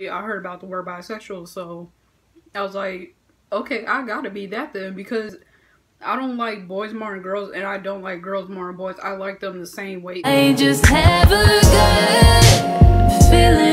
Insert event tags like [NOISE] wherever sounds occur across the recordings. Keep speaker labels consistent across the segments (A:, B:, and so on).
A: I heard about the word bisexual, so I was like, okay, I gotta be that then because I don't like boys more than girls, and I don't like girls more than boys. I like them the same way.
B: I just have a good feeling.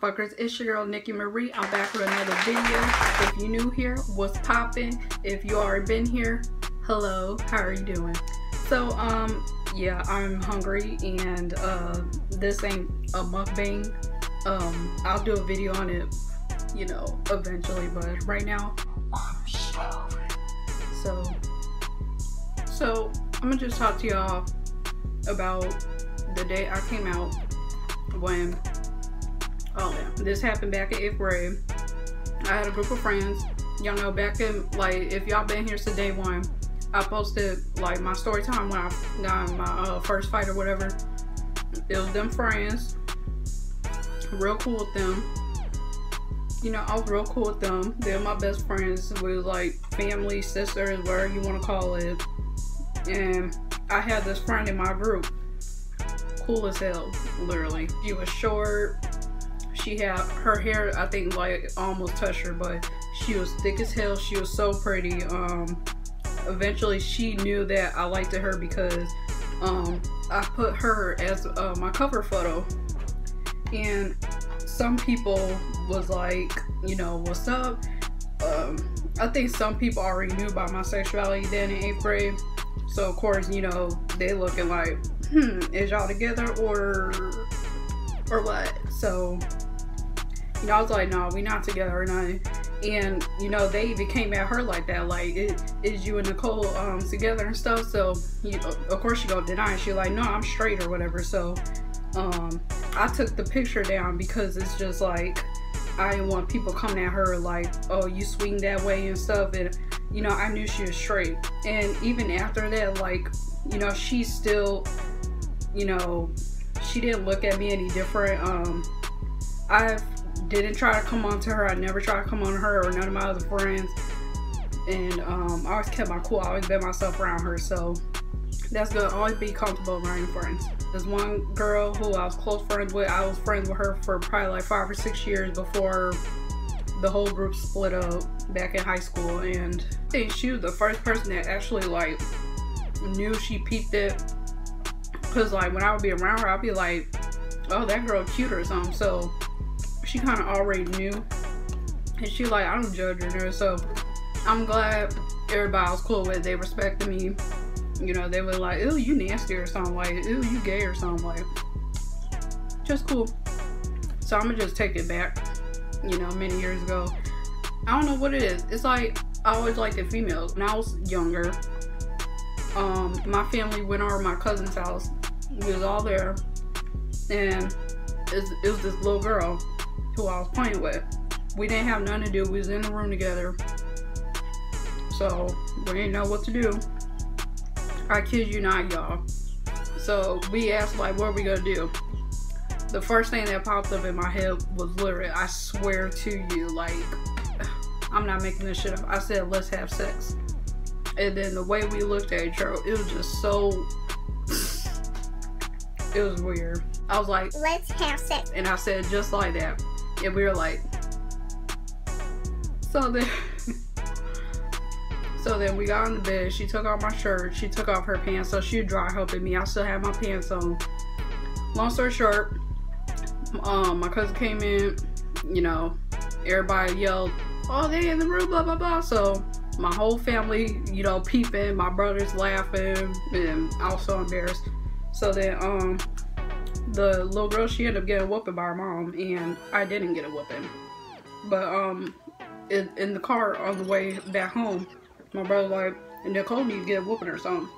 A: Motherfuckers. It's your girl Nikki Marie. I'm back with another video. If you're new here, what's popping? If you already been here, hello. How are you doing? So, um, yeah, I'm hungry, and uh, this ain't a mukbang. Um, I'll do a video on it, you know, eventually. But right now. So, so I'm gonna just talk to y'all about the day I came out when Oh yeah, this happened back in eighth grade. I had a group of friends. Y'all know back in like if y'all been here since day one, I posted like my story time when I got my uh, first fight or whatever. It was them friends. Real cool with them. You know, I was real cool with them. They're my best friends. Was like family, sisters, whatever you want to call it. And I had this friend in my group. Cool as hell, literally. She was short, she had her hair i think like almost touched her but she was thick as hell. She was so pretty. Um eventually she knew that i liked her because um i put her as uh, my cover photo. And some people was like you know what's up? Um i think some people already knew about my sexuality then in eighth grade. So of course you know they looking like hmm is y'all together or or what? So know, I was like, no, we not together or nothing. And, you know, they even came at her like that, like, it, is you and Nicole um, together and stuff? So, you of course she gonna deny it. She like, no, I'm straight or whatever. So, um, I took the picture down because it's just like, I didn't want people coming at her like, oh, you swing that way and stuff. And, you know, I knew she was straight. And even after that, like, you know, she still, you know, she didn't look at me any different. Um, I've didn't try to come on to her. I never tried to come on to her or none of my other friends. And um, I always kept my cool. I always been myself around her. So that's good. Always be comfortable around your friends. There's one girl who I was close friends with. I was friends with her for probably like five or six years before the whole group split up back in high school. And I think she was the first person that actually like knew she peeped it. Cause like when I would be around her, I'd be like, oh, that girl cute or something. So she kind of already knew. And she like, I don't judge her. So I'm glad everybody was cool with it. They respected me. You know, they were like, ew, you nasty or something. Like, ew, you gay or something. Like, just cool. So I'm to just take it back, you know, many years ago. I don't know what it is. It's like, I always liked the females. When I was younger, um, my family went over my cousin's house. We was all there. And it was this little girl who I was playing with. We didn't have nothing to do. We was in the room together. So we didn't know what to do. I kid you not, y'all. So we asked like, what are we gonna do? The first thing that popped up in my head was literally, I swear to you, like, [SIGHS] I'm not making this shit up. I said, let's have sex. And then the way we looked at each other, it was just so, [SNIFFS] it was weird. I was like,
C: let's have sex.
A: And I said just like that and we were like so then [LAUGHS] so then we got on the bed. She took off my shirt. She took off her pants. So she dry humping me. I still had my pants on. Long story short um my cousin came in you know everybody yelled oh they in the room blah blah blah. So my whole family you know peeping my brother's laughing and i was so embarrassed. So then um the little girl she ended up getting whooped by her mom and I didn't get a whooping. But um in, in the car on the way back home, my brother like, and Nicole need to get a whooping or something.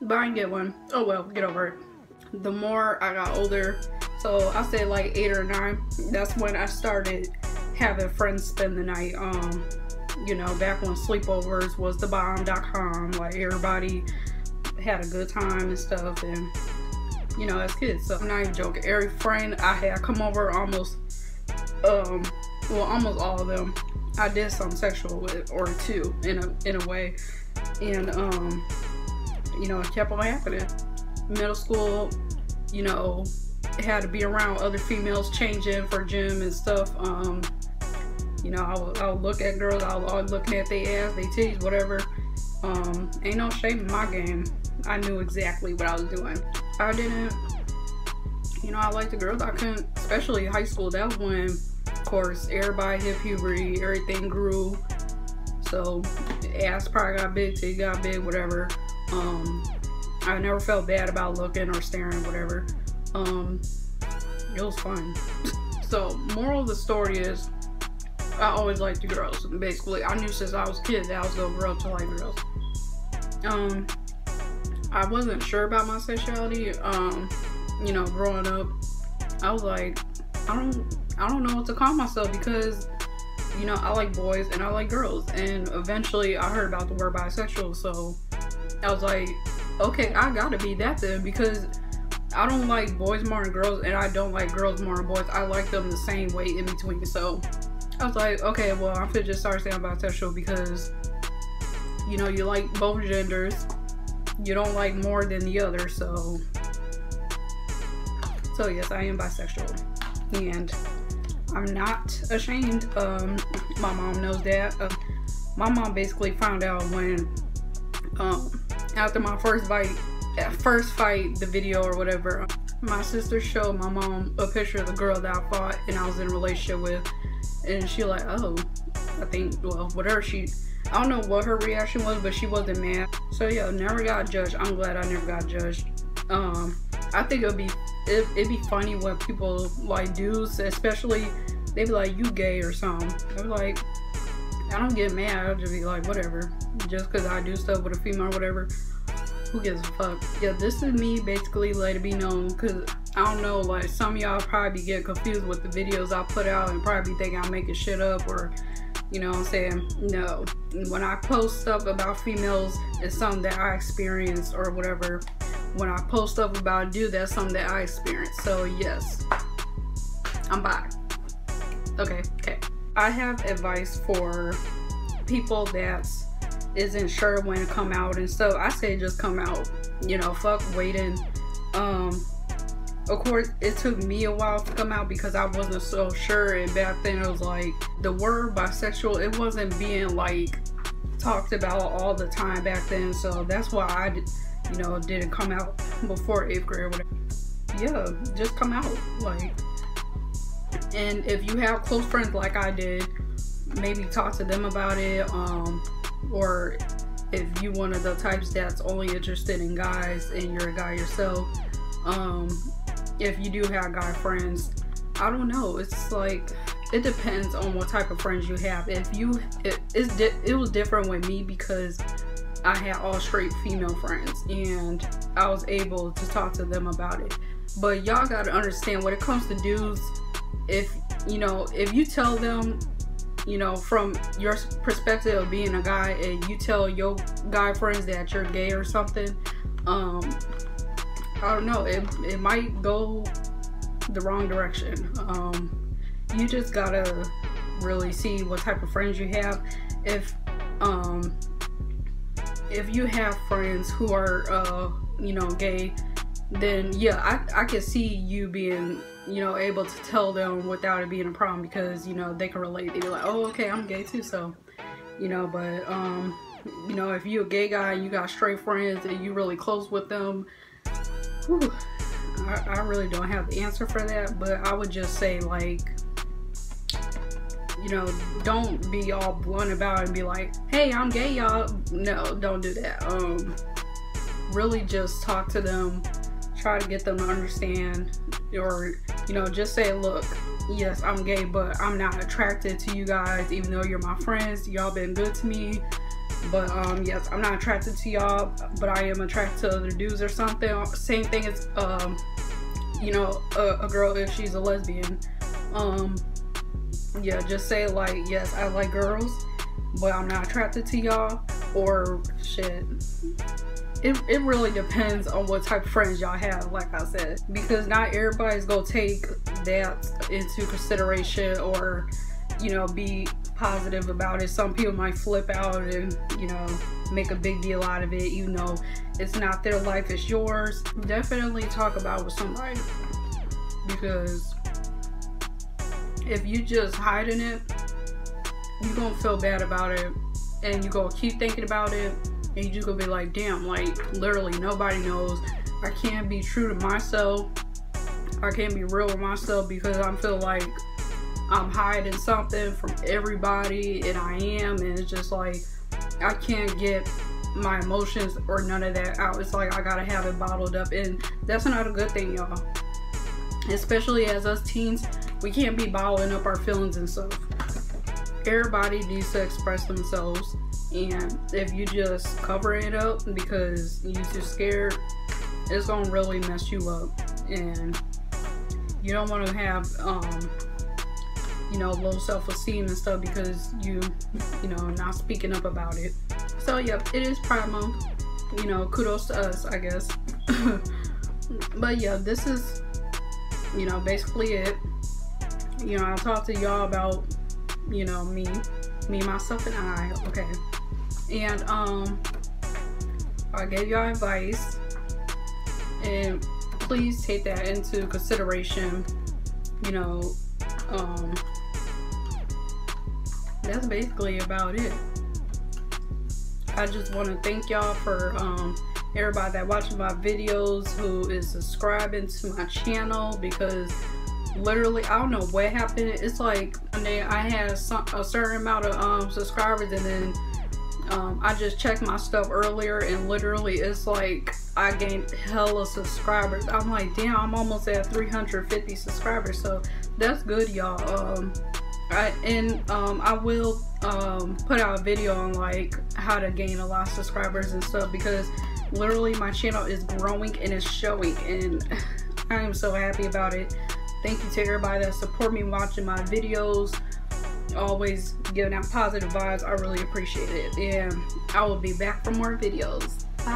A: But I didn't get one. Oh well, get over it. The more I got older, so I say like eight or nine, that's when I started having friends spend the night. Um, you know, back when sleepovers was the bomb.com, like everybody had a good time and stuff and you know, as kids. So I'm not even joking. Every friend I had come over almost um well, almost all of them, I did something sexual with, or two in a in a way, and um, you know, it kept on happening. Middle school, you know, had to be around other females changing for gym and stuff. Um, you know, I would, I would look at girls, I was always looking at their ass, they titties, whatever. Um, ain't no shame in my game. I knew exactly what I was doing. I didn't, you know, I liked the girls. I couldn't, especially high school. That was when, of course, everybody hit puberty, everything grew. So, ass probably got big, titty got big, whatever. Um, I never felt bad about looking or staring, whatever. Um, it was fun. [LAUGHS] so, moral of the story is, I always liked the girls. Basically, I knew since I was a kid that I was gonna grow up to like girls. Um, I wasn't sure about my sexuality. Um, you know, growing up, I was like, I don't, I don't know what to call myself because, you know, I like boys and I like girls. And eventually, I heard about the word bisexual, so I was like, okay, I gotta be that then because I don't like boys more than girls, and I don't like girls more than boys. I like them the same way in between. So I was like, okay, well, I'm gonna just start saying bisexual because, you know, you like both genders. You don't like more than the other, so. So, yes, I am bisexual. And I'm not ashamed. Um, my mom knows that. Uh, my mom basically found out when, um, after my first fight, first fight, the video or whatever, my sister showed my mom a picture of the girl that I fought and I was in a relationship with and she like, oh, I think, well, whatever she, I don't know what her reaction was, but she wasn't mad. So yeah, never got judged. I'm glad I never got judged. Um, I think it'd be, it, it'd be funny when people like dudes, especially, they be like, you gay or something. I'm like, I don't get mad. I'll just be like, whatever. Just because I do stuff with a female or whatever. Who gives a fuck? Yeah, this is me basically letting it be known because I don't know, like some y'all probably get confused with the videos I put out and probably think I'm making shit up or you know what I'm saying? No. When I post stuff about females, it's something that I experienced or whatever. When I post stuff about a dude, that's something that I experienced. So yes, I'm back. Okay, okay. I have advice for people that isn't sure when to come out and stuff. I say just come out. You know, fuck waiting. Um, of course it took me a while to come out because I wasn't so sure and back then it was like the word bisexual it wasn't being like talked about all the time back then so that's why I you know didn't come out before eighth grade or whatever. Yeah just come out like. And if you have close friends like I did maybe talk to them about it um or if you one of the types that's only interested in guys and you're a guy yourself um if you do have guy friends i don't know. It's like it depends on what type of friends you have. If you it, it's it was different with me because i had all straight female friends and i was able to talk to them about it. But y'all gotta understand when it comes to dudes if you know if you tell them you know from your perspective of being a guy and you tell your guy friends that you're gay or something um I don't know. It it might go the wrong direction. Um, you just gotta really see what type of friends you have. If um, if you have friends who are uh, you know gay, then yeah, I I can see you being you know able to tell them without it being a problem because you know they can relate. They're like, oh okay, I'm gay too, so you know. But um, you know, if you're a gay guy and you got straight friends and you really close with them Whew, I, I really don't have the answer for that, but I would just say like, you know, don't be all blunt about it and be like, hey, I'm gay, y'all. No, don't do that. Um, really just talk to them, try to get them to understand, or, you know, just say, look, yes, I'm gay, but I'm not attracted to you guys, even though you're my friends. Y'all been good to me. But um, yes, I'm not attracted to y'all, but I am attracted to other dudes or something. Same thing as um, you know, a, a girl if she's a lesbian. Um, yeah, just say like, yes, I like girls, but I'm not attracted to y'all, or shit. It, it really depends on what type of friends y'all have, like I said, because not everybody's gonna take that into consideration or you know, be positive about it. Some people might flip out and, you know, make a big deal out of it, even though it's not their life, it's yours. Definitely talk about it with somebody because if you just hiding it, you're gonna feel bad about it and you're gonna keep thinking about it and you just gonna be like, damn, like literally nobody knows. I can't be true to myself. I can't be real with myself because I feel like I'm hiding something from everybody and I am and it's just like I can't get my emotions or none of that out. It's like I gotta have it bottled up and that's not a good thing, y'all. Especially as us teens, we can't be bottling up our feelings and stuff. Everybody needs to express themselves and if you just cover it up because you're too scared, it's gonna really mess you up and you don't want to have um, you know low self-esteem and stuff because you you know not speaking up about it. So yep it is pride month you know kudos to us i guess. [LAUGHS] But yeah this is you know basically it. You know i'll talk to y'all about you know me me myself and i okay. And um i gave y'all advice and please take that into consideration you know um that's basically about it i just want to thank y'all for um everybody that watching my videos who is subscribing to my channel because literally i don't know what happened it's like one day i had some, a certain amount of um subscribers and then um, I just checked my stuff earlier and literally it's like I gained hella subscribers. I'm like, damn, I'm almost at 350 subscribers. So that's good, y'all. Um, I, and um, I will um, put out a video on like how to gain a lot of subscribers and stuff because literally my channel is growing and it's showing and [LAUGHS] I am so happy about it. Thank you to everybody that support me watching my videos always giving out positive vibes. I really appreciate it. And I will be back for more videos. Bye.